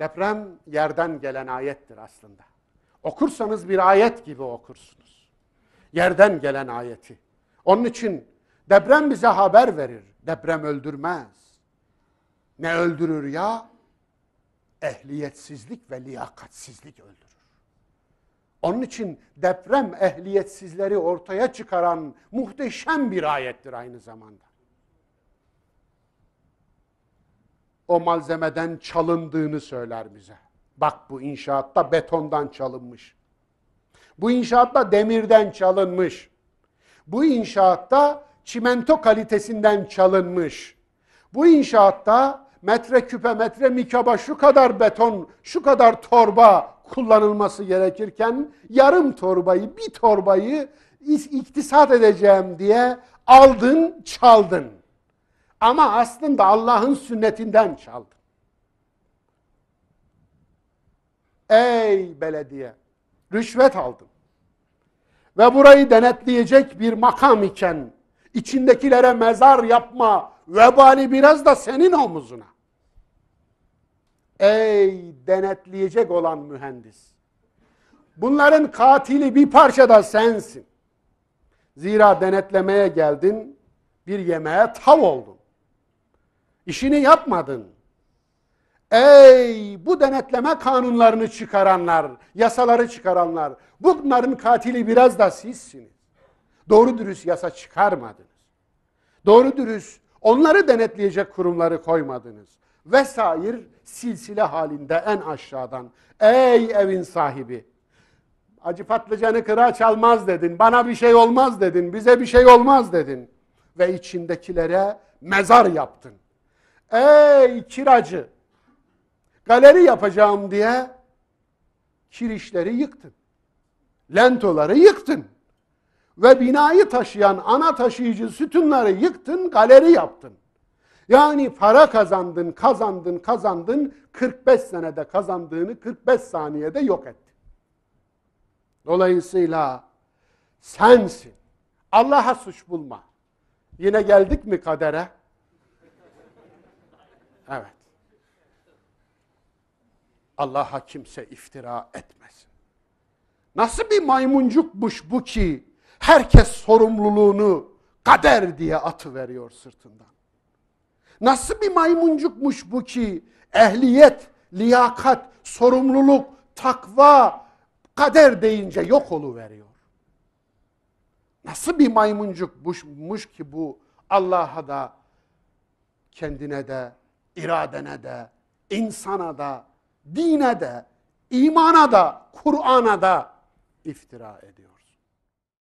Deprem yerden gelen ayettir aslında. Okursanız bir ayet gibi okursunuz. Yerden gelen ayeti. Onun için deprem bize haber verir. Deprem öldürmez. Ne öldürür ya? Ehliyetsizlik ve liyakatsizlik öldürür. Onun için deprem ehliyetsizleri ortaya çıkaran muhteşem bir ayettir aynı zamanda. O malzemeden çalındığını söyler bize. Bak bu inşaatta betondan çalınmış. Bu inşaatta demirden çalınmış. Bu inşaatta çimento kalitesinden çalınmış. Bu inşaatta metre küpe metre mikaba şu kadar beton, şu kadar torba kullanılması gerekirken yarım torbayı, bir torbayı iktisat edeceğim diye aldın, çaldın. Ama aslında Allah'ın sünnetinden çaldın. Ey belediye, rüşvet aldın. Ve burayı denetleyecek bir makam iken içindekilere mezar yapma vebali biraz da senin omuzuna. Ey denetleyecek olan mühendis. Bunların katili bir parça da sensin. Zira denetlemeye geldin, bir yemeğe tav oldun. İşini yapmadın. Ey bu denetleme kanunlarını çıkaranlar, yasaları çıkaranlar, bunların katili biraz da sizsiniz. Doğru dürüst yasa çıkarmadınız. Doğru dürüst onları denetleyecek kurumları koymadınız. Vesair silsile halinde en aşağıdan. Ey evin sahibi! Acı patlıcanı kıra çalmaz dedin, bana bir şey olmaz dedin, bize bir şey olmaz dedin. Ve içindekilere mezar yaptın. Ey kiracı! Galeri yapacağım diye kirişleri yıktın. Lentoları yıktın. Ve binayı taşıyan ana taşıyıcı sütunları yıktın, galeri yaptın. Yani para kazandın, kazandın, kazandın, 45 senede kazandığını 45 saniyede yok ettin. Dolayısıyla sensin. Allah'a suç bulma. Yine geldik mi kadere? Evet. Allah'a kimse iftira etmesin. Nasıl bir maymuncukmuş bu ki herkes sorumluluğunu kader diye atı veriyor sırtından. Nasıl bir maymuncukmuş bu ki ehliyet, liyakat, sorumluluk, takva, kader deyince yok veriyor. Nasıl bir maymuncukmuş ki bu Allah'a da, kendine de, iradene de, insana da, dine de, imana da, Kur'an'a da iftira ediyorsun.